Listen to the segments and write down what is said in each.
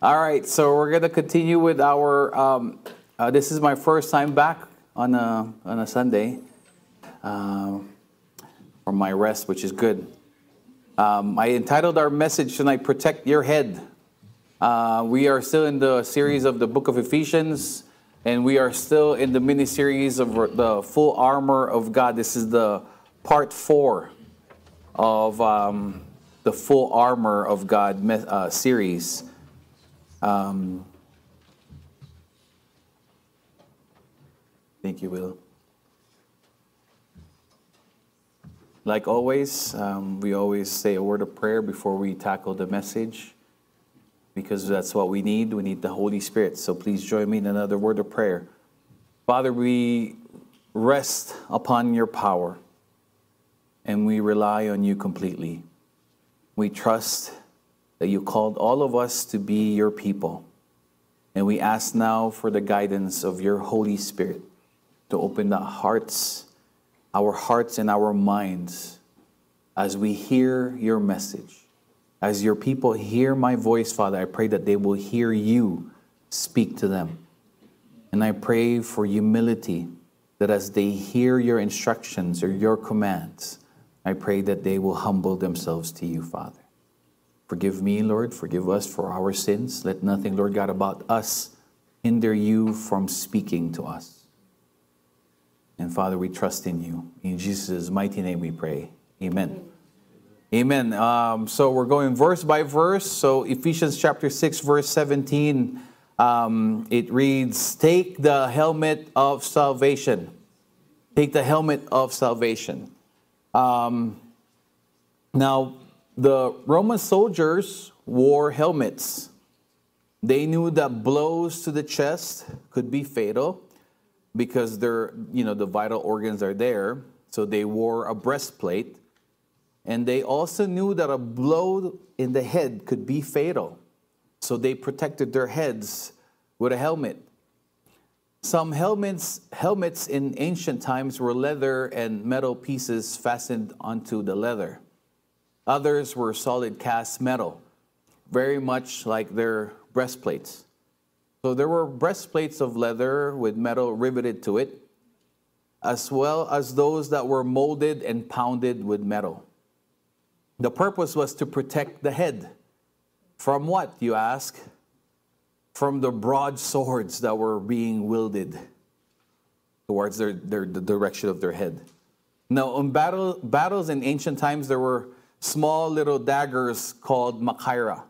All right, so we're gonna continue with our. Um, uh, this is my first time back on a on a Sunday um, from my rest, which is good. Um, I entitled our message tonight "Protect Your Head." Uh, we are still in the series of the Book of Ephesians, and we are still in the mini series of the full armor of God. This is the part four of um, the full armor of God uh, series. Um, thank you, Will. Like always, um, we always say a word of prayer before we tackle the message because that's what we need. We need the Holy Spirit. So please join me in another word of prayer. Father, we rest upon your power and we rely on you completely. We trust that you called all of us to be your people. And we ask now for the guidance of your Holy Spirit to open the hearts, our hearts and our minds as we hear your message. As your people hear my voice, Father, I pray that they will hear you speak to them. And I pray for humility that as they hear your instructions or your commands, I pray that they will humble themselves to you, Father. Forgive me, Lord. Forgive us for our sins. Let nothing, Lord God, about us hinder you from speaking to us. And Father, we trust in you. In Jesus' mighty name we pray. Amen. Amen. Um, so we're going verse by verse. So Ephesians chapter 6, verse 17, um, it reads, Take the helmet of salvation. Take the helmet of salvation. Um, now, the Roman soldiers wore helmets. They knew that blows to the chest could be fatal because they're, you know, the vital organs are there. So they wore a breastplate. And they also knew that a blow in the head could be fatal. So they protected their heads with a helmet. Some helmets, helmets in ancient times were leather and metal pieces fastened onto the leather. Others were solid cast metal, very much like their breastplates. So there were breastplates of leather with metal riveted to it, as well as those that were molded and pounded with metal. The purpose was to protect the head. From what, you ask? From the broad swords that were being wielded towards their, their, the direction of their head. Now, in battle, battles in ancient times, there were small little daggers called machaira,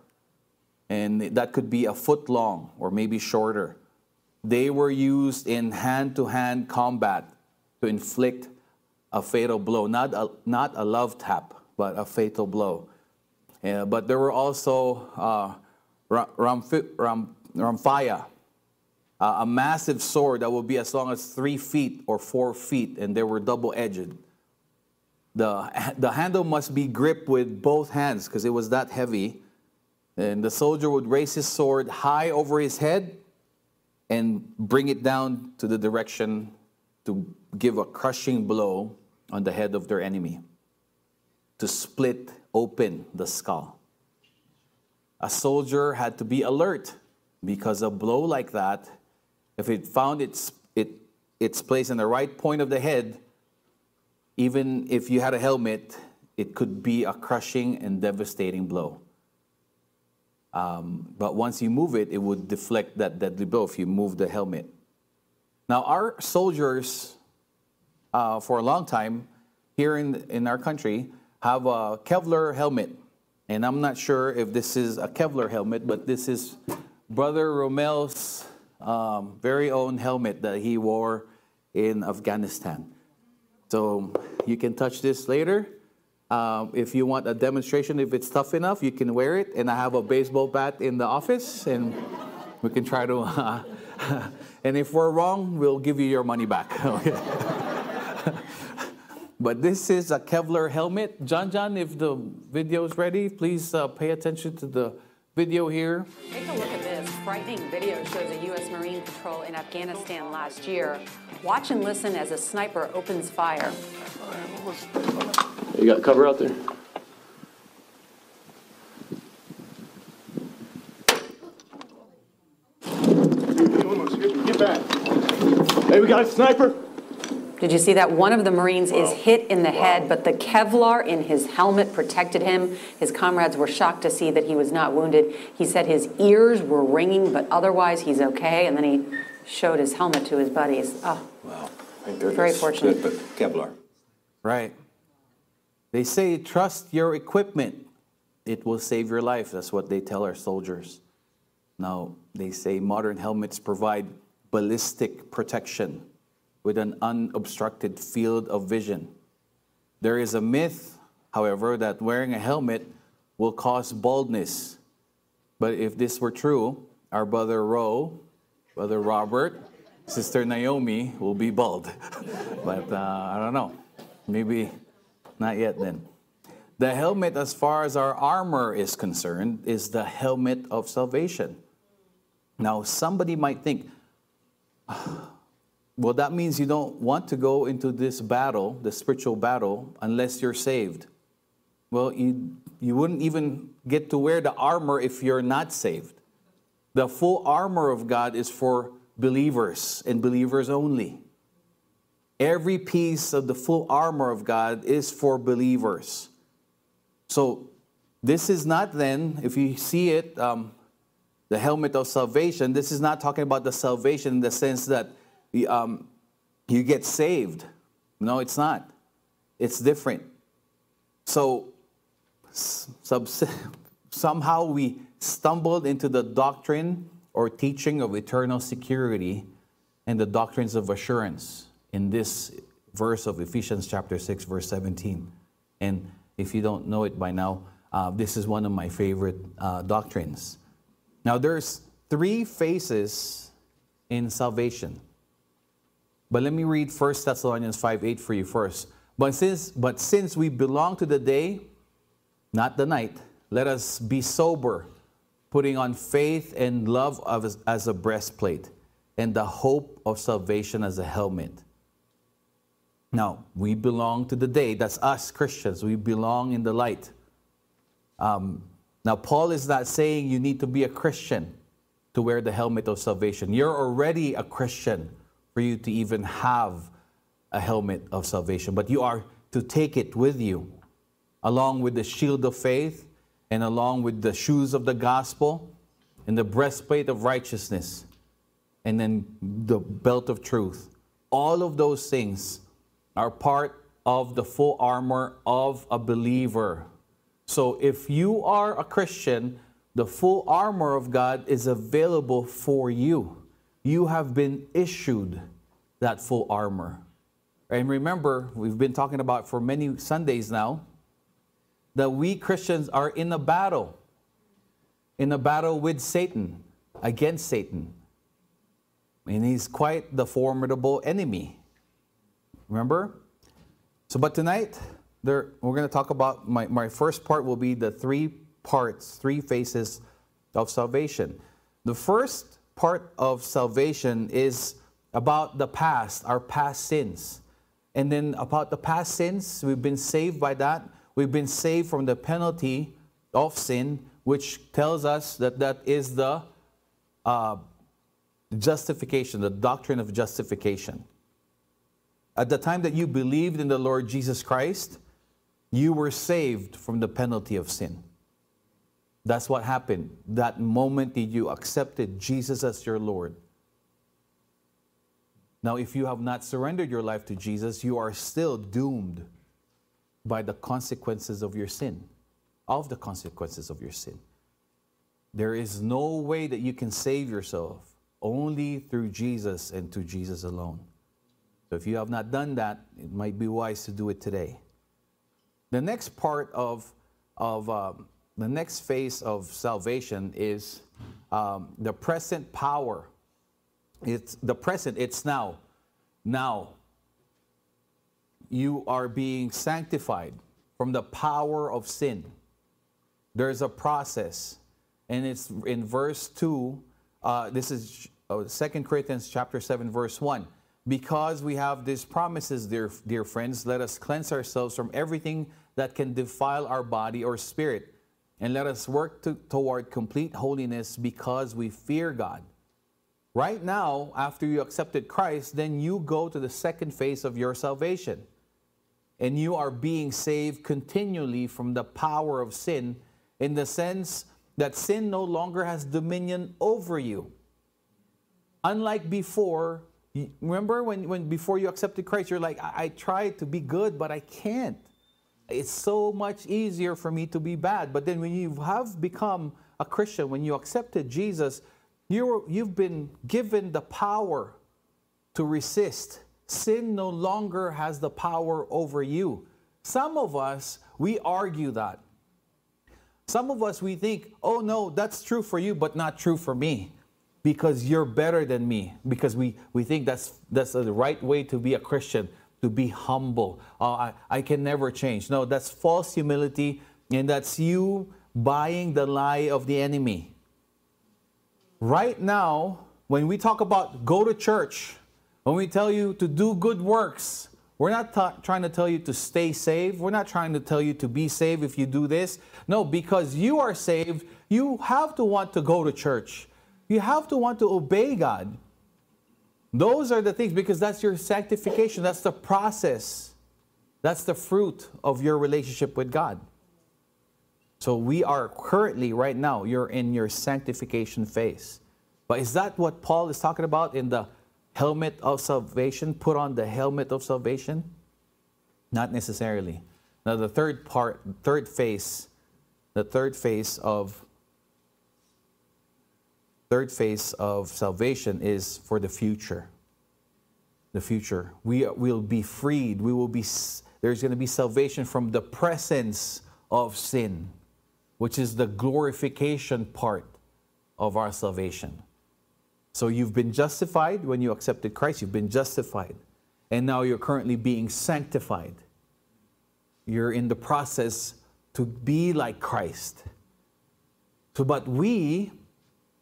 and that could be a foot long or maybe shorter. They were used in hand to hand combat to inflict a fatal blow, not a, not a love tap, but a fatal blow. Uh, but there were also uh, ram, uh, a massive sword that would be as long as three feet or four feet, and they were double edged. The, the handle must be gripped with both hands because it was that heavy. And the soldier would raise his sword high over his head and bring it down to the direction to give a crushing blow on the head of their enemy, to split open the skull. A soldier had to be alert because a blow like that, if it found its, it, its place in the right point of the head, even if you had a helmet, it could be a crushing and devastating blow. Um, but once you move it, it would deflect that deadly blow if you move the helmet. Now, our soldiers, uh, for a long time, here in, in our country, have a Kevlar helmet. And I'm not sure if this is a Kevlar helmet, but this is Brother Romel's um, very own helmet that he wore in Afghanistan. So you can touch this later. Um, if you want a demonstration, if it's tough enough, you can wear it. And I have a baseball bat in the office, and we can try to. Uh, and if we're wrong, we'll give you your money back. but this is a Kevlar helmet. John, John, if the video is ready, please uh, pay attention to the video here. Take a look at this. Frightening video shows a U.S. Marine patrol in Afghanistan last year. Watch and listen as a sniper opens fire. You got cover out there? Hey, we got a sniper. Did you see that? One of the Marines is hit in the head, but the Kevlar in his helmet protected him. His comrades were shocked to see that he was not wounded. He said his ears were ringing, but otherwise he's okay. And then he showed his helmet to his buddies. Oh, Wow. Very fortunate. Good, but Kevlar. Right. They say, trust your equipment, it will save your life. That's what they tell our soldiers. Now, they say modern helmets provide ballistic protection with an unobstructed field of vision. There is a myth, however, that wearing a helmet will cause baldness. But if this were true, our brother Roe, brother Robert, sister Naomi will be bald. but uh, I don't know. Maybe not yet then. The helmet, as far as our armor is concerned, is the helmet of salvation. Now, somebody might think, well, that means you don't want to go into this battle, the spiritual battle, unless you're saved. Well, you, you wouldn't even get to wear the armor if you're not saved. The full armor of God is for believers and believers only. Every piece of the full armor of God is for believers. So, this is not then, if you see it, um, the helmet of salvation, this is not talking about the salvation in the sense that um, you get saved. No, it's not. It's different. So, somehow we stumbled into the doctrine or teaching of eternal security and the doctrines of assurance in this verse of Ephesians chapter 6, verse 17. And if you don't know it by now, uh, this is one of my favorite uh, doctrines. Now, there's three phases in salvation. But let me read 1 Thessalonians 5 8 for you first. But since, but since we belong to the day, not the night, let us be sober, putting on faith and love as, as a breastplate, and the hope of salvation as a helmet. Now, we belong to the day. That's us Christians. We belong in the light. Um, now, Paul is not saying you need to be a Christian to wear the helmet of salvation. You're already a Christian for you to even have a helmet of salvation, but you are to take it with you, along with the shield of faith, and along with the shoes of the gospel, and the breastplate of righteousness, and then the belt of truth. All of those things are part of the full armor of a believer. So if you are a Christian, the full armor of God is available for you. You have been issued that full armor. And remember, we've been talking about for many Sundays now that we Christians are in a battle, in a battle with Satan, against Satan. And he's quite the formidable enemy. Remember? So, but tonight, there, we're going to talk about my, my first part will be the three parts, three phases of salvation. The first part of salvation is about the past, our past sins. And then about the past sins, we've been saved by that. We've been saved from the penalty of sin, which tells us that that is the uh, justification, the doctrine of justification. At the time that you believed in the Lord Jesus Christ, you were saved from the penalty of sin. That's what happened. That moment that you accepted Jesus as your Lord. Now, if you have not surrendered your life to Jesus, you are still doomed by the consequences of your sin, of the consequences of your sin. There is no way that you can save yourself, only through Jesus and to Jesus alone. So if you have not done that, it might be wise to do it today. The next part of, of um, the next phase of salvation is um, the present power. It's the present, it's now. Now, you are being sanctified from the power of sin. There's a process, and it's in verse 2. Uh, this is uh, 2 Corinthians chapter 7, verse 1 because we have these promises, dear, dear friends, let us cleanse ourselves from everything that can defile our body or spirit, and let us work to, toward complete holiness because we fear God. Right now, after you accepted Christ, then you go to the second phase of your salvation. And you are being saved continually from the power of sin in the sense that sin no longer has dominion over you. Unlike before, remember when, when before you accepted Christ, you're like, I, I tried to be good, but I can't. It's so much easier for me to be bad. But then when you have become a Christian, when you accepted Jesus, you you've been given the power to resist. Sin no longer has the power over you. Some of us, we argue that. Some of us, we think, oh no, that's true for you, but not true for me because you're better than me. Because we, we think that's, that's the right way to be a Christian, to be humble. Uh, I, I can never change. No, that's false humility, and that's you buying the lie of the enemy. Right now, when we talk about go to church, when we tell you to do good works, we're not trying to tell you to stay saved. We're not trying to tell you to be saved if you do this. No, because you are saved, you have to want to go to church. You have to want to obey God. Those are the things because that's your sanctification, that's the process, that's the fruit of your relationship with God. So we are currently, right now, you're in your sanctification phase. But is that what Paul is talking about in the helmet of salvation? Put on the helmet of salvation? Not necessarily. Now, the third part, third phase, the third phase of third phase of salvation is for the future. The future. We will be freed. We will be there's going to be salvation from the presence of sin which is the glorification part of our salvation. So you've been justified when you accepted Christ, you've been justified. And now you're currently being sanctified. You're in the process to be like Christ. So, but we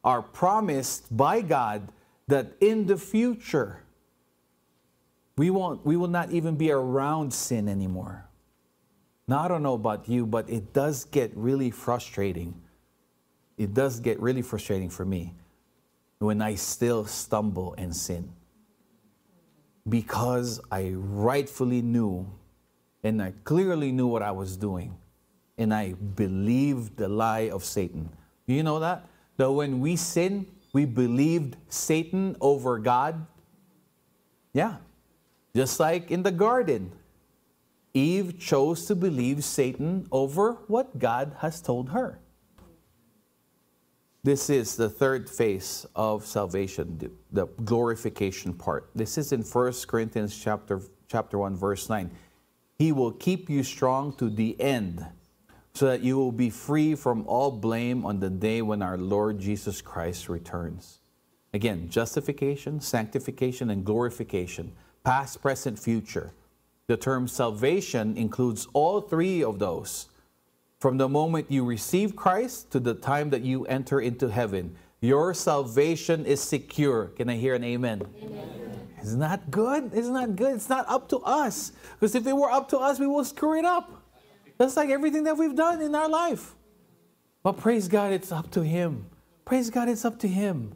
are promised by God that in the future, we, won't, we will not even be around sin anymore. Now, I don't know about you, but it does get really frustrating. It does get really frustrating for me when I still stumble and sin. Because I rightfully knew and I clearly knew what I was doing. And I believed the lie of Satan. You know that? That when we sin, we believed Satan over God. Yeah. Just like in the garden. Eve chose to believe Satan over what God has told her. This is the third phase of salvation, the, glorification part. This is in 1 Corinthians chapter, chapter 1, verse 9. He will keep you strong to the end, so that you will be free from all blame on the day when our Lord Jesus Christ returns. Again, justification, sanctification, and glorification, past, present, future. The term salvation includes all three of those. From the moment you receive Christ to the time that you enter into heaven, your salvation is secure. Can I hear an amen? amen. Isn't that good? Isn't that good? It's not up to us. Because if it were up to us, we will screw it up. That's like everything that we've done in our life. But praise God, it's up to Him. Praise God, it's up to Him.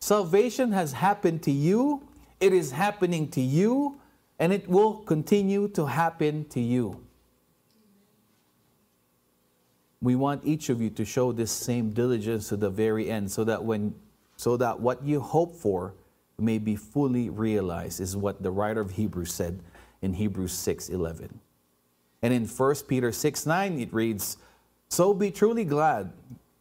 Salvation has happened to you, it is happening to you and it will continue to happen to you. We want each of you to show this same diligence to the very end so that when so that what you hope for may be fully realized is what the writer of Hebrews said in Hebrews 6:11. And in 1 Peter 6 9, it reads, "So be truly glad.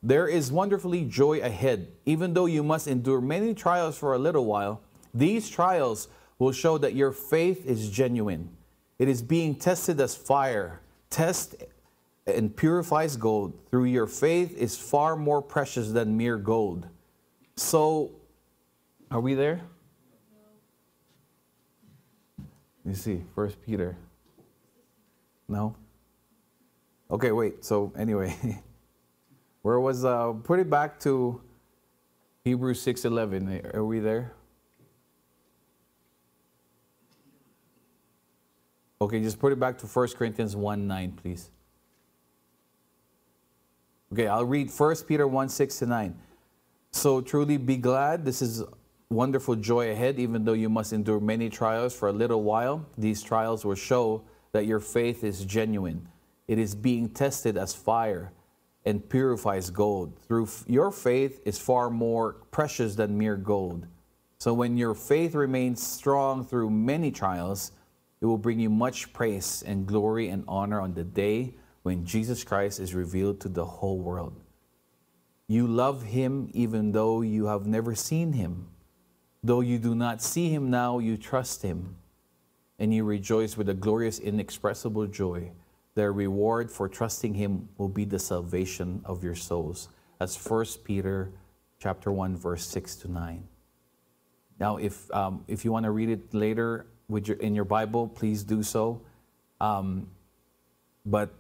There is wonderfully joy ahead, even though you must endure many trials for a little while. These trials will show that your faith is genuine. It is being tested as fire. Test and purifies gold. Through your faith is far more precious than mere gold. So, are we there? You see, First Peter. No. Okay, wait. So anyway, where was uh? Put it back to Hebrews six eleven. Are we there? Okay, just put it back to 1 Corinthians 1 9, please. Okay, I'll read 1 Peter 1 6 to 9. So truly be glad. This is wonderful joy ahead, even though you must endure many trials for a little while. These trials will show that your faith is genuine. It is being tested as fire and purifies gold. Through your faith is far more precious than mere gold. So when your faith remains strong through many trials, it will bring you much praise and glory and honor on the day when Jesus Christ is revealed to the whole world. You love him even though you have never seen him. Though you do not see him now, you trust him, and you rejoice with a glorious, inexpressible joy. Their reward for trusting him will be the salvation of your souls. That's 1 Peter chapter 1, verse 6 to 9. Now, if, um, if you want to read it later with your, in your Bible, please do so. Um, but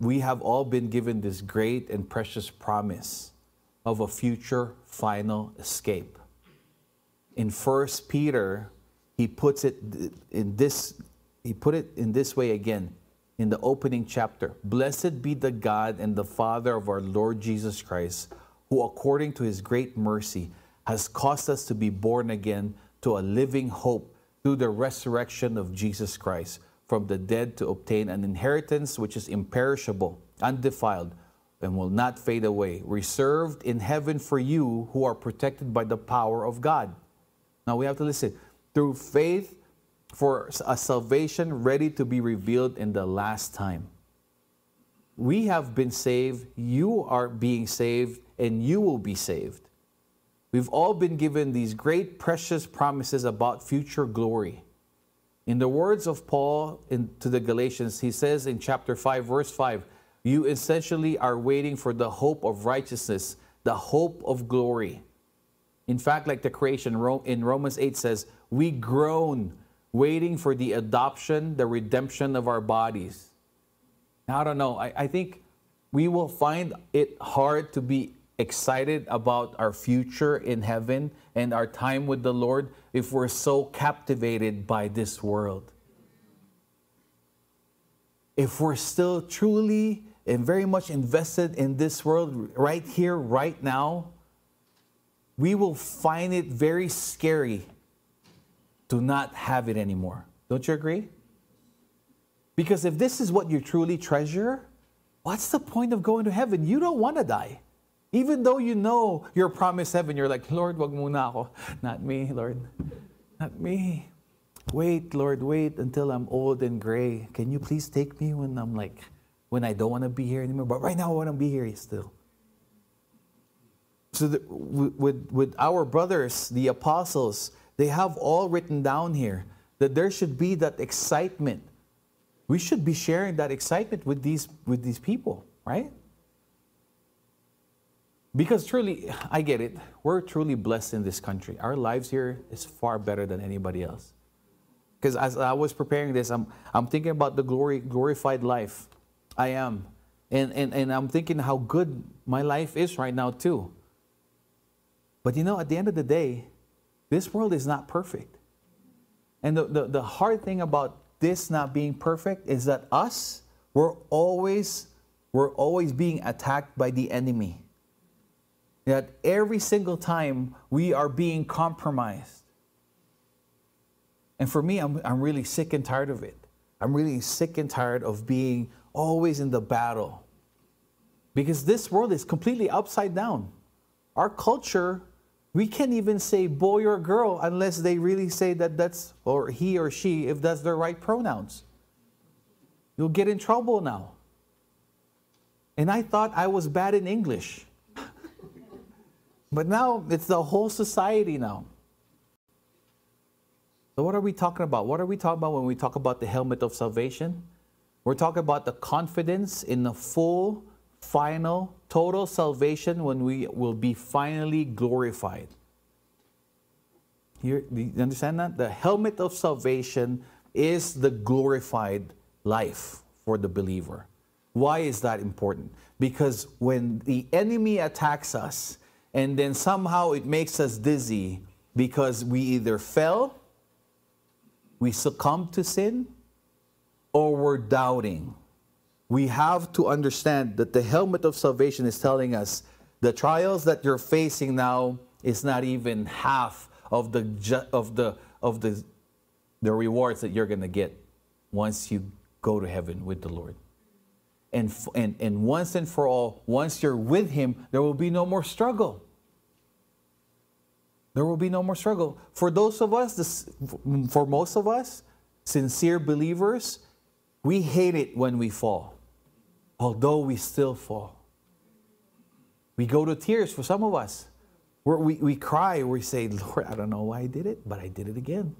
we have all been given this great and precious promise of a future final escape in First Peter, he puts it in this, he put it in this way again in the opening chapter. Blessed be the God and the Father of our Lord Jesus Christ, who according to his great mercy has caused us to be born again to a living hope through the resurrection of Jesus Christ from the dead to obtain an inheritance which is imperishable, undefiled, and will not fade away, reserved in heaven for you who are protected by the power of God now we have to listen. Through faith for a salvation ready to be revealed in the last time. We have been saved, you are being saved, and you will be saved. We've all been given these great, precious promises about future glory. In the words of Paul in, to the Galatians, he says in chapter 5, verse 5, you essentially are waiting for the hope of righteousness, the hope of glory. In fact, like the creation in Romans 8 says, we groan waiting for the adoption, the redemption of our bodies. Now, I don't know. I, I think we will find it hard to be excited about our future in heaven and our time with the Lord if we're so captivated by this world. If we're still truly and very much invested in this world right here, right now, we will find it very scary to not have it anymore. Don't you agree? Because if this is what you truly treasure, what's the point of going to heaven? You don't want to die. Even though you know your promised heaven, you're like, Lord, wag muna ako. Not me, Lord. Not me. Wait, Lord, wait until I'm old and gray. Can you please take me when I'm like, when I don't want to be here anymore? But right now I want to be here still. So the, with, with our brothers, the apostles, they have all written down here that there should be that excitement. We should be sharing that excitement with these, with these people, right? Because truly, I get it. We're truly blessed in this country. Our lives here is far better than anybody else. Because as I was preparing this, I'm, I'm thinking about the glory, glorified life. I am. And, and, and I'm thinking how good my life is right now, too. But you know, at the end of the day, this world is not perfect. And the, the, the hard thing about this not being perfect is that us, we're always, we're always being attacked by the enemy. That every single time we are being compromised. And for me, I'm, I'm really sick and tired of it. I'm really sick and tired of being always in the battle. Because this world is completely upside down. Our culture we can't even say boy or girl unless they really say that that's, or he or she, if that's their right pronouns. You'll get in trouble now. And I thought I was bad in English. but now it's the whole society now. So, what are we talking about? What are we talking about when we talk about the helmet of salvation? We're talking about the confidence in the full final, total salvation when we will be finally glorified. You, you understand that? The helmet of salvation is the glorified life for the believer. Why is that important? Because when the enemy attacks us and then somehow it makes us dizzy because we either fell, we succumb to sin, or we're doubting we have to understand that the helmet of salvation is telling us the trials that you're facing now is not even half of the of the of the the rewards that you're going to get once you go to heaven with the Lord. And, and, and once and for all, once you're with Him, there will be no more struggle. There will be no more struggle. For those of us, this, for most of us, sincere believers, we hate it when we fall, although we still fall. We go to tears for some of us. We, we cry, we say, Lord, I don't know why I did it, but I did it again.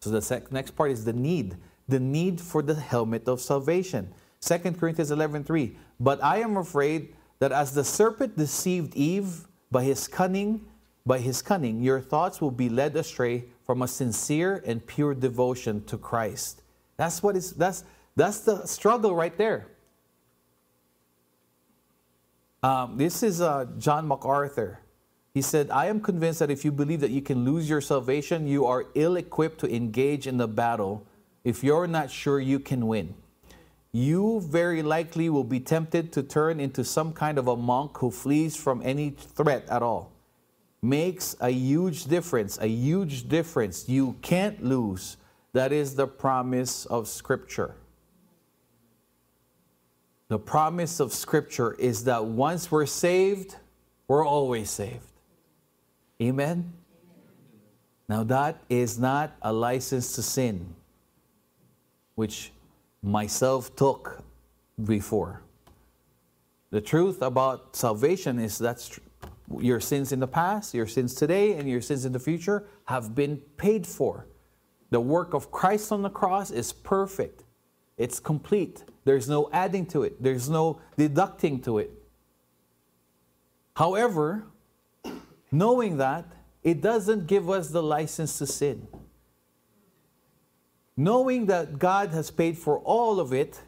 So the next part is the need, the need for the helmet of salvation. 2 Corinthians 11:3. But I am afraid that as the serpent deceived Eve by his cunning, by his cunning, your thoughts will be led astray from a sincere and pure devotion to Christ. That's what is that's that's the struggle right there. Um, this is uh, John MacArthur. He said, I am convinced that if you believe that you can lose your salvation, you are ill equipped to engage in the battle if you're not sure you can win. You very likely will be tempted to turn into some kind of a monk who flees from any threat at all. Makes a huge difference, a huge difference. You can't lose. That is the promise of Scripture. The promise of Scripture is that once we're saved, we're always saved. Amen? Now, that is not a license to sin, which myself took before. The truth about salvation is that your sins in the past, your sins today, and your sins in the future have been paid for. The work of Christ on the cross is perfect, it's complete. There's no adding to it, there's no deducting to it. However, knowing that, it doesn't give us the license to sin. Knowing that God has paid for all of it,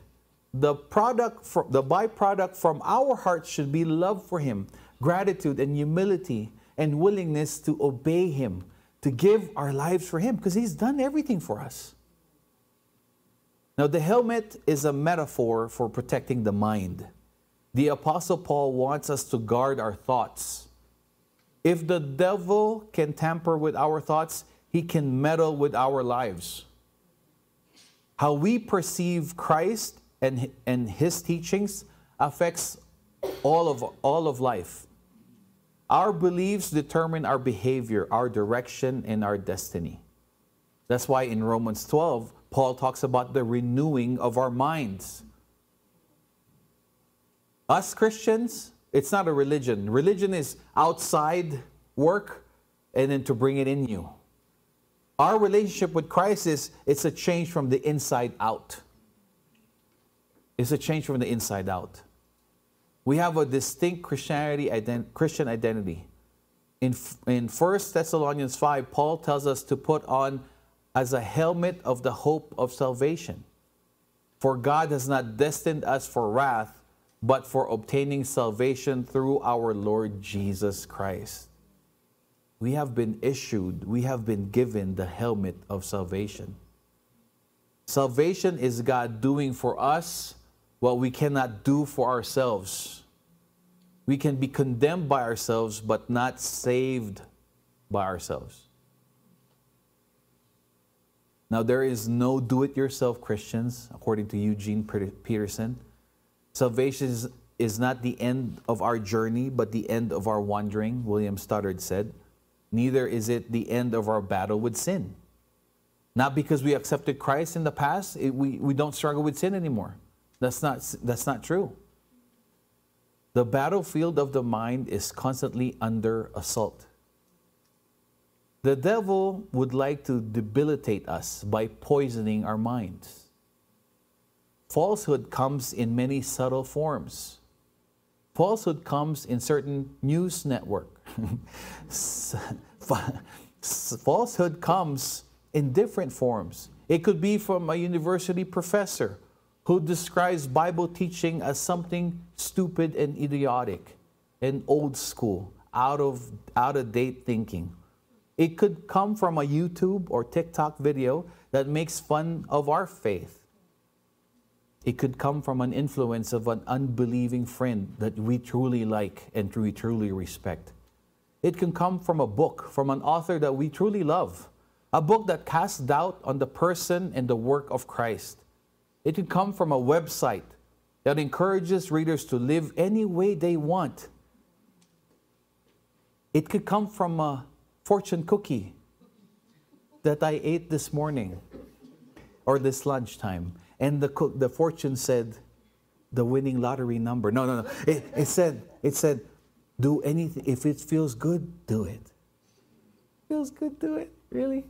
the product, for, the byproduct from our hearts should be love for Him, gratitude and humility, and willingness to obey Him, to give our lives for Him, because He's done everything for us. Now, the helmet is a metaphor for protecting the mind. The Apostle Paul wants us to guard our thoughts. If the devil can tamper with our thoughts, he can meddle with our lives. How we perceive Christ and, and his teachings affects all of, all of life. Our beliefs determine our behavior, our direction, and our destiny. That's why in Romans 12, Paul talks about the renewing of our minds. Us Christians, it's not a religion. Religion is outside work and then to bring it in you. Our relationship with Christ is it's a change from the inside out. It's a change from the inside out. We have a distinct Christianity ident- Christian identity. In, in 1 Thessalonians 5, Paul tells us to put on as a helmet of the hope of salvation. For God has not destined us for wrath, but for obtaining salvation through our Lord Jesus Christ. We have been issued, we have been given the helmet of salvation. Salvation is God doing for us what we cannot do for ourselves. We can be condemned by ourselves, but not saved by ourselves. Now, there is no do it yourself Christians, according to Eugene Peterson. Salvation is, is not the end of our journey, but the end of our wandering, William Studdard said. Neither is it the end of our battle with sin. Not because we accepted Christ in the past, it, we, we don't struggle with sin anymore. That's not, that's not true. The battlefield of the mind is constantly under assault. The devil would like to debilitate us by poisoning our minds. Falsehood comes in many subtle forms. Falsehood comes in certain news network. Falsehood comes in different forms. It could be from a university professor who describes Bible teaching as something stupid and idiotic and old school, out of out of date thinking it could come from a YouTube or TikTok video that makes fun of our faith. It could come from an influence of an unbelieving friend that we truly like and we truly respect. It can come from a book, from an author that we truly love, a book that casts doubt on the person and the work of Christ. It can come from a website that encourages readers to live any way they want. It could come from a fortune cookie that I ate this morning or this lunchtime. And the, cook, the fortune said the winning lottery number. No, no, no. It, it said, it said, do anything. If it feels good, do it. Feels good, do it. Really?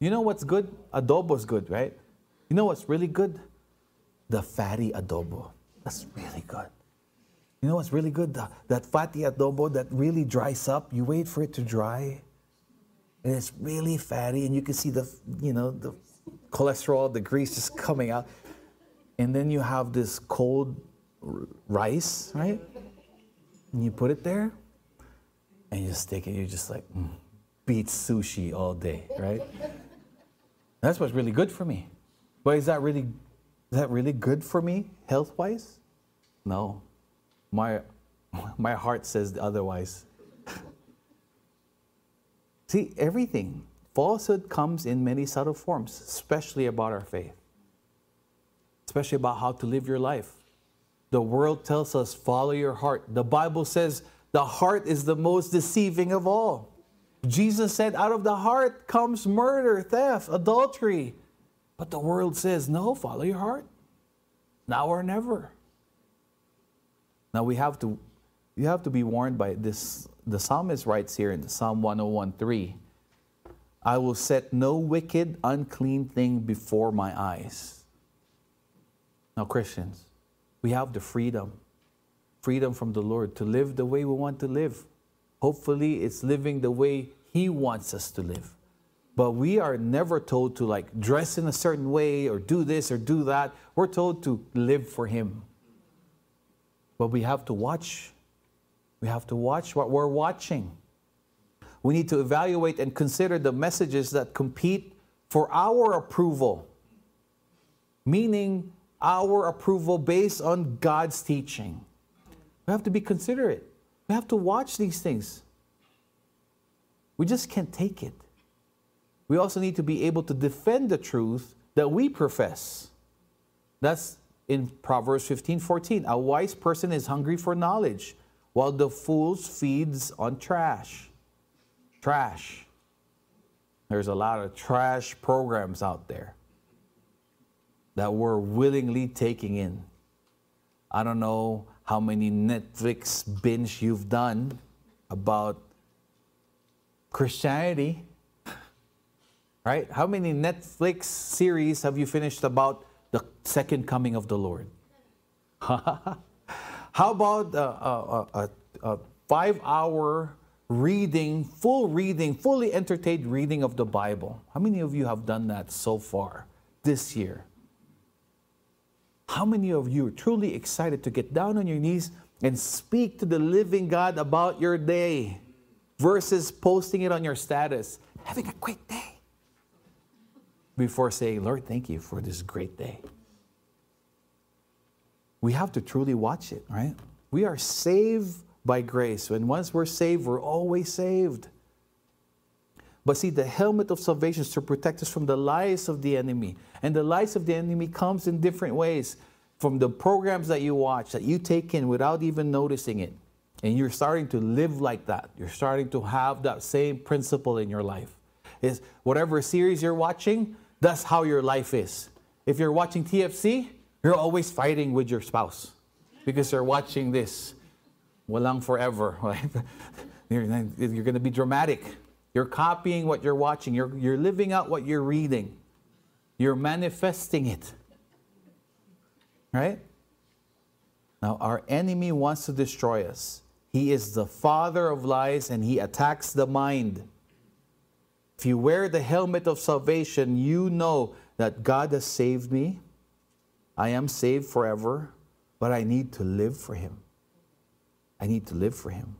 You know what's good? Adobo's good, right? You know what's really good? The fatty adobo. That's really good. You know what's really good? The, that fatty adobo that really dries up. You wait for it to dry, and it's really fatty, and you can see the, you know, the cholesterol, the grease just coming out. And then you have this cold rice, right? And you put it there, and you stick it. You're just like, mm, beat sushi all day, right? That's what's really good for me. But is that really, is that really good for me health wise? No. My, my heart says otherwise. See, everything, falsehood comes in many subtle forms, especially about our faith, especially about how to live your life. The world tells us, follow your heart. The Bible says the heart is the most deceiving of all. Jesus said, out of the heart comes murder, theft, adultery. But the world says, no, follow your heart. Now or never. Now we have to you have to be warned by this. The psalmist writes here in Psalm 101:3, I will set no wicked, unclean thing before my eyes. Now, Christians, we have the freedom, freedom from the Lord to live the way we want to live. Hopefully, it's living the way He wants us to live. But we are never told to like dress in a certain way or do this or do that. We're told to live for Him. But we have to watch. We have to watch what we're watching. We need to evaluate and consider the messages that compete for our approval, meaning our approval based on God's teaching. We have to be considerate. We have to watch these things. We just can't take it. We also need to be able to defend the truth that we profess. That's in Proverbs 15 14. A wise person is hungry for knowledge, while the fool feeds on trash. Trash. There's a lot of trash programs out there that we're willingly taking in. I don't know how many Netflix binge you've done about Christianity. Right? How many Netflix series have you finished about the second coming of the Lord. How about a, a, a, five hour reading, full reading, fully entertained reading of the Bible? How many of you have done that so far this year? How many of you are truly excited to get down on your knees and speak to the living God about your day versus posting it on your status? Having a great day before saying, Lord, thank you for this great day. We have to truly watch it, right? We are saved by grace. And once we're saved, we're always saved. But see, the helmet of salvation is to protect us from the lies of the enemy. And the lies of the enemy comes in different ways. From the programs that you watch, that you take in without even noticing it. And you're starting to live like that. You're starting to have that same principle in your life. Is whatever series you're watching, that's how your life is. If you're watching TFC, you're always fighting with your spouse because you're watching this. Walang forever? You're, you're going to be dramatic. You're copying what you're watching. You're, you're living out what you're reading. You're manifesting it. Right? Now, our enemy wants to destroy us. He is the father of lies and he attacks the mind. If you wear the helmet of salvation, you know that God has saved me. I am saved forever, but I need to live for Him. I need to live for Him.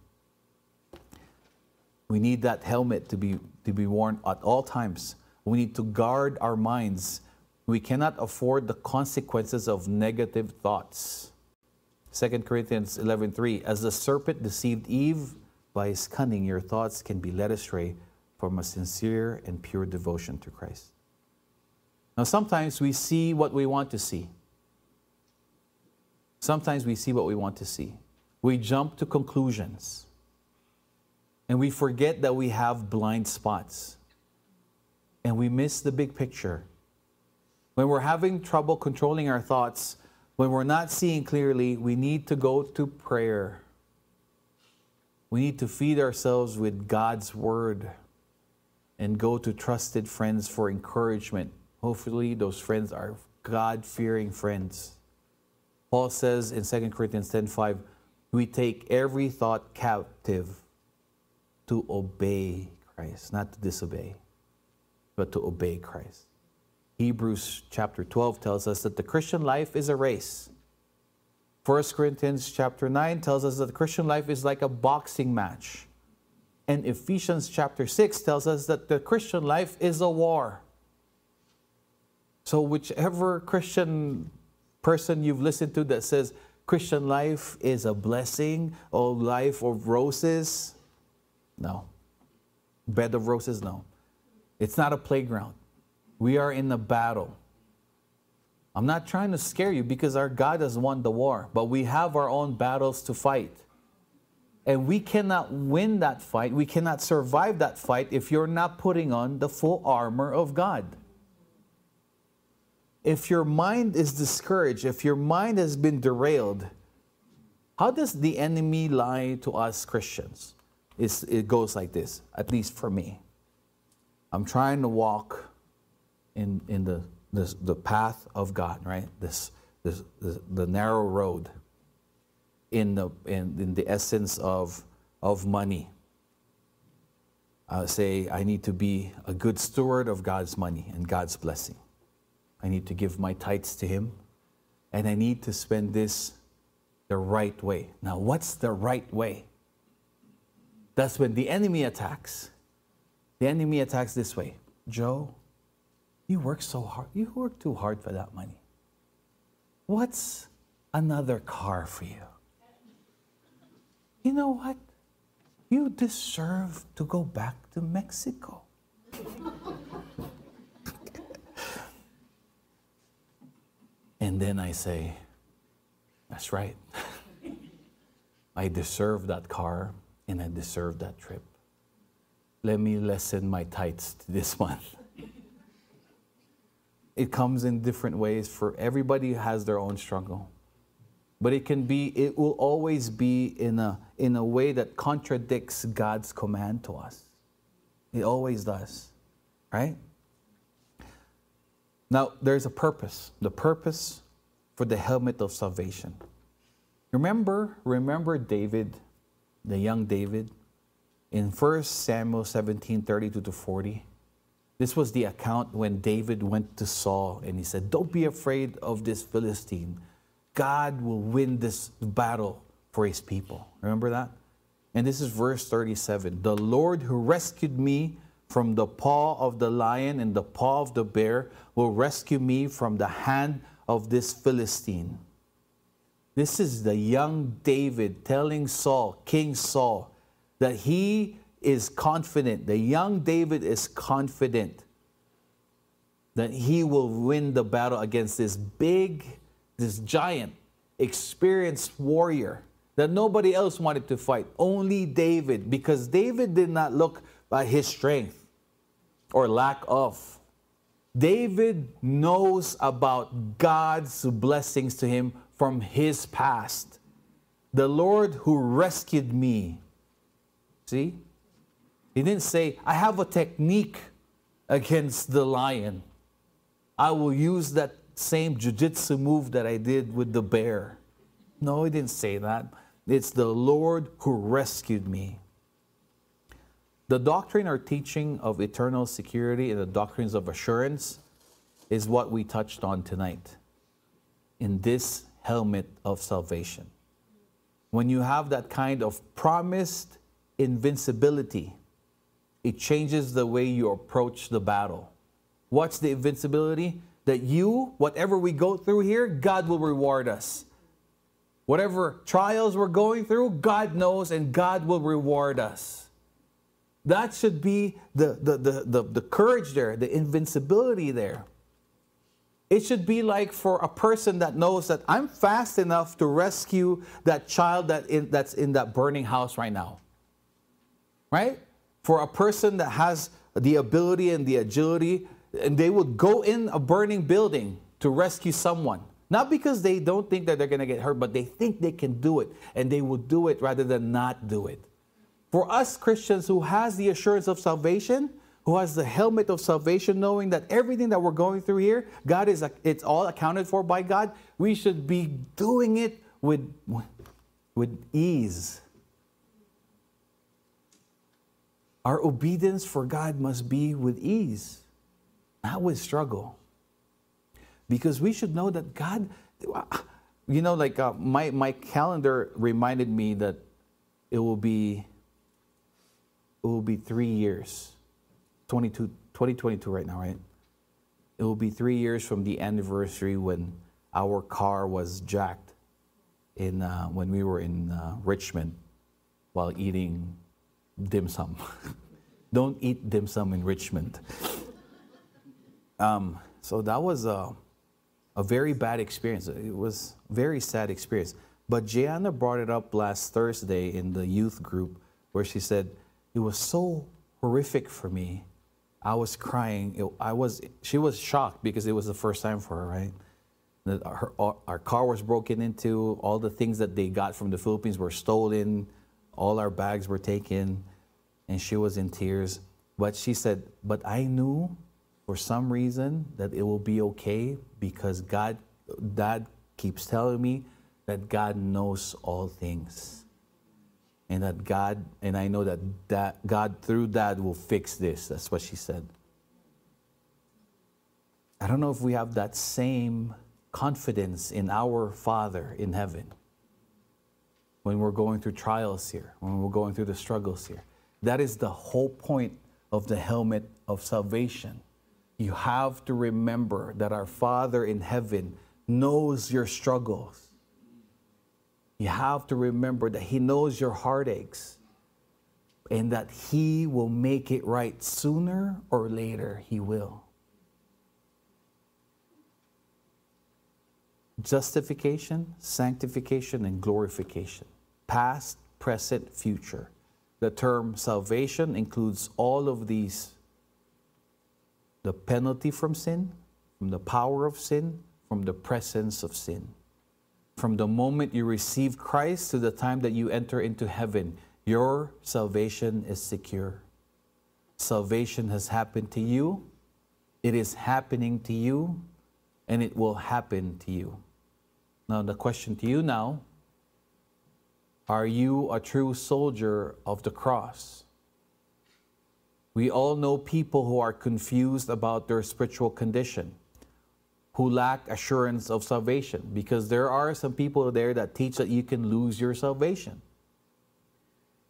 We need that helmet to be, to be worn at all times. We need to guard our minds. We cannot afford the consequences of negative thoughts. 2 Corinthians 11:3 As the serpent deceived Eve by his cunning, your thoughts can be led astray from a sincere and pure devotion to Christ. Now, sometimes we see what we want to see. Sometimes we see what we want to see. We jump to conclusions. And we forget that we have blind spots. And we miss the big picture. When we're having trouble controlling our thoughts, when we're not seeing clearly, we need to go to prayer. We need to feed ourselves with God's word and go to trusted friends for encouragement. Hopefully, those friends are God fearing friends. Paul says in 2 Corinthians 10:5, we take every thought captive to obey Christ, not to disobey, but to obey Christ. Hebrews chapter 12 tells us that the Christian life is a race. 1 Corinthians chapter 9 tells us that the Christian life is like a boxing match. And Ephesians chapter 6 tells us that the Christian life is a war. So, whichever Christian person you've listened to that says Christian life is a blessing or life of roses, no. Bed of roses, no. It's not a playground. We are in a battle. I'm not trying to scare you because our God has won the war, but we have our own battles to fight. And we cannot win that fight, we cannot survive that fight if you're not putting on the full armor of God. If your mind is discouraged, if your mind has been derailed, how does the enemy lie to us Christians? It's, it goes like this, at least for me. I'm trying to walk in, in the, the, the path of God, right? This, this, this, the narrow road in the, in, in the essence of, of money. I say I need to be a good steward of God's money and God's blessing. I need to give my tithes to Him, and I need to spend this the right way. Now, what's the right way? That's when the enemy attacks. The enemy attacks this way Joe, you work so hard. You work too hard for that money. What's another car for you? You know what? You deserve to go back to Mexico. and then I say, That's right. I deserve that car and I deserve that trip. Let me lessen my tithes this month. It comes in different ways for everybody has their own struggle. But it can be, it will always be in a, in a way that contradicts God's command to us. It always does, right? Now, there's a purpose, the purpose for the helmet of salvation. Remember, remember David, the young David, in 1 Samuel 17 32 to 40. This was the account when David went to Saul and he said, Don't be afraid of this Philistine. God will win this battle for his people. Remember that? And this is verse 37 The Lord who rescued me from the paw of the lion and the paw of the bear will rescue me from the hand of this Philistine. This is the young David telling Saul, King Saul, that he is confident, the young David is confident that he will win the battle against this big, this giant, experienced warrior that nobody else wanted to fight. Only David, because David did not look at his strength or lack of. David knows about God's blessings to him from his past. The Lord who rescued me. See? He didn't say, I have a technique against the lion. I will use that same jujitsu move that I did with the bear. No, he didn't say that. It's the Lord who rescued me. The doctrine or teaching of eternal security and the doctrines of assurance is what we touched on tonight in this helmet of salvation. When you have that kind of promised invincibility, it changes the way you approach the battle. What's the invincibility? That you, whatever we go through here, God will reward us. whatever trials we're going through, God knows and God will reward us. That should be the, the, the, the, the courage there, the invincibility there. It should be like for a person that knows that I'm fast enough to rescue that child that in, that's in that burning house right now. Right? For a person that has the ability and the agility, and they would go in a burning building to rescue someone. Not because they don't think that they're going to get hurt, but they think they can do it, and they will do it rather than not do it. For us Christians who has the assurance of salvation, who has the helmet of salvation, knowing that everything that we're going through here, God is it's all accounted for by God, we should be doing it with, with ease. Our obedience for God must be with ease, not with struggle. Because we should know that God, you know, like uh, my, my calendar reminded me that it will be it will be three years 22, 2022 right now, right? It will be three years from the anniversary when our car was jacked in uh, when we were in uh, Richmond while eating dim sum. Don't eat dim sum in Richmond. Um, so that was a, a very bad experience. It was very sad experience. But Gianna brought it up last Thursday in the youth group where she said, It was so horrific for me I was crying. It, I was, she was shocked because it was the first time for her, right? Her, our car was broken into. All the things that they got from the Philippines were stolen. All our bags were taken. And she was in tears. But she said, But I knew for some reason that it will be okay because God, Dad keeps telling me that God knows all things and that God, and I know that, that God through that will fix this. That's what she said. I don't know if we have that same confidence in our Father in heaven when we're going through trials here, when we're going through the struggles here. That is the whole point of the helmet of salvation. You have to remember that our Father in heaven knows your struggles. You have to remember that He knows your heartaches and that He will make it right sooner or later. He will. Justification, sanctification, and glorification. Past, present, future. The term salvation includes all of these the penalty from sin, from the power of sin, from the presence of sin. From the moment you receive Christ to the time that you enter into heaven, your salvation is secure. Salvation has happened to you, it is happening to you, and it will happen to you. Now, the question to you now are you a true soldier of the cross? We all know people who are confused about their spiritual condition who lack assurance of salvation because there are some people there that teach that you can lose your salvation.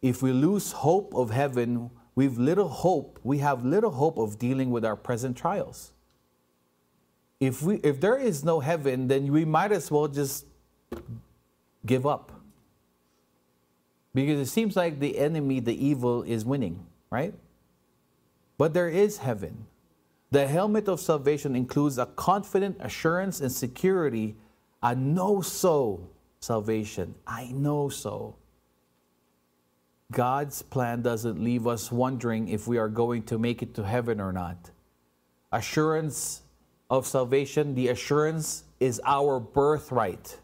If we lose hope of heaven, we've little hope, we have little hope of dealing with our present trials. If we if there is no heaven, then we might as well just give up. Because it seems like the enemy, the evil is winning, right? But there is heaven. The helmet of salvation includes a confident assurance and security, a know so salvation. I know so. God's plan doesn't leave us wondering if we are going to make it to heaven or not. Assurance of salvation, the assurance is our birthright.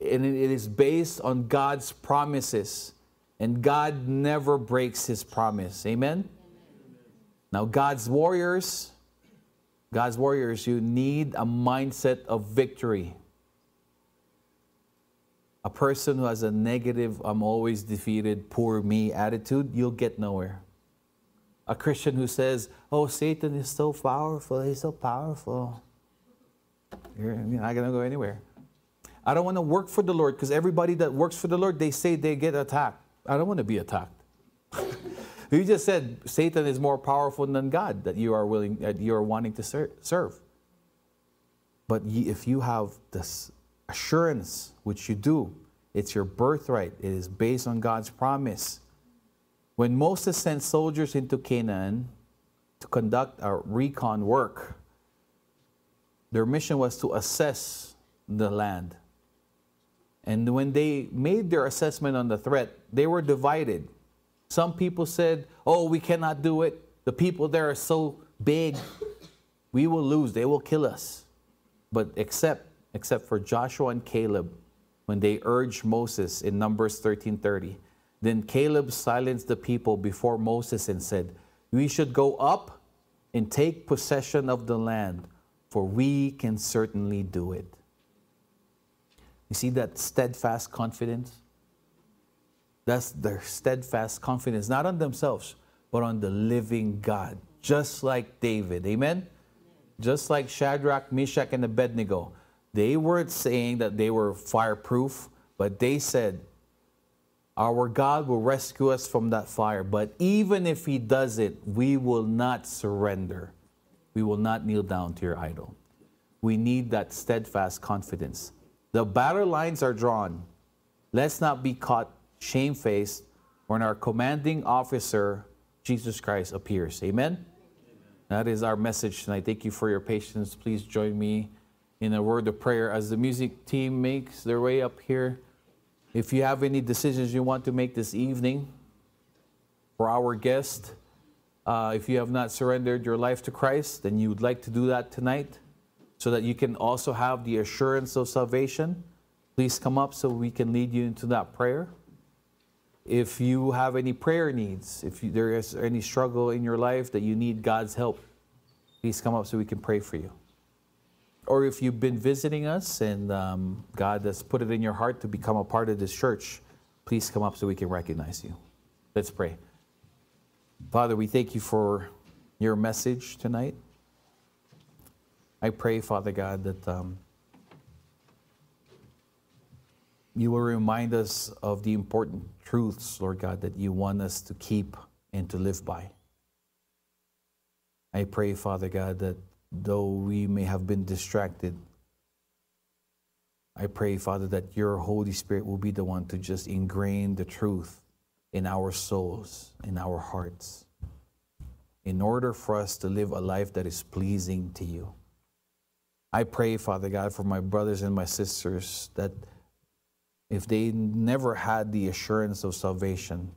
And it is based on God's promises. And God never breaks his promise. Amen? Now, God's warriors, God's warriors, you need a mindset of victory. A person who has a negative, I'm always defeated, poor me attitude, you'll get nowhere. A Christian who says, Oh, Satan is so powerful, he's so powerful. You're, not going to go anywhere. I don't want to work for the Lord because everybody that works for the Lord, they say they get attacked. I don't want to be attacked. You just said Satan is more powerful than God that you are willing, that you are wanting to ser- serve. But if you have this assurance, which you do. It's your birthright. It is based on God's promise. When Moses sent soldiers into Canaan to conduct a recon work, their mission was to assess the land. And when they made their assessment on the threat, they were divided. Some people said, Oh, we cannot do it. The people there are so big, we will lose. They will kill us. But except, except for Joshua and Caleb, when they urged Moses in Numbers 13:30, then Caleb silenced the people before Moses and said, We should go up and take possession of the land, for we can certainly do it. You see that steadfast confidence? That's their steadfast confidence, not on themselves, but on the living God, just like David. Amen? Just like Shadrach, Meshach, and Abednego. They weren't saying that they were fireproof, but they said, Our God will rescue us from that fire. But even if He does it, we will not surrender. We will not kneel down to your idol. We need that steadfast confidence. The battle lines are drawn. Let's not be caught shamefaced when our commanding officer, Jesus Christ, appears. Amen? Amen? That is our message tonight. Thank you for your patience. Please join me in a word of prayer as the music team makes their way up here. If you have any decisions you want to make this evening for our guest, uh, if you have not surrendered your life to Christ, then you would like to do that tonight so that you can also have the assurance of salvation, please come up so we can lead you into that prayer. If you have any prayer needs, if you, there is any struggle in your life that you need God's help, please come up so we can pray for you. Or if you've been visiting us and um, God has put it in your heart to become a part of this church, please come up so we can recognize you. Let's pray. Father, we thank you for your message tonight. I pray, Father God, that um, you will remind us of the important truths, Lord God, that you want us to keep and to live by. I pray, Father God, that though we may have been distracted, I pray, Father, that your Holy Spirit will be the one to just ingrain the truth in our souls, in our hearts, in order for us to live a life that is pleasing to you. I pray, Father God, for my brothers and my sisters that if they never had the assurance of salvation,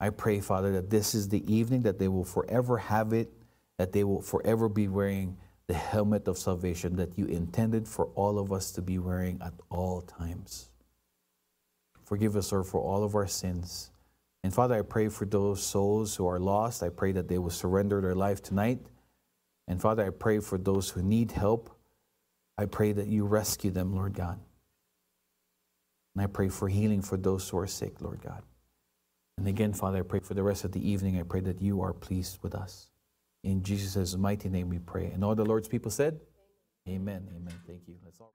I pray, Father, that this is the evening that they will forever have it that they will forever be wearing the helmet of salvation that you intended for all of us to be wearing at all times. Forgive us, Lord, for all of our sins. And Father, I pray for those souls who are lost. I pray that they will surrender their life tonight. And Father, I pray for those who need help. I pray that you rescue them, Lord God. And I pray for healing for those who are sick, Lord God. And again, Father, I pray for the rest of the evening. I pray that you are pleased with us. In Jesus' mighty name we pray. And all the Lord's people said, Amen. Amen. Thank you. Let's all.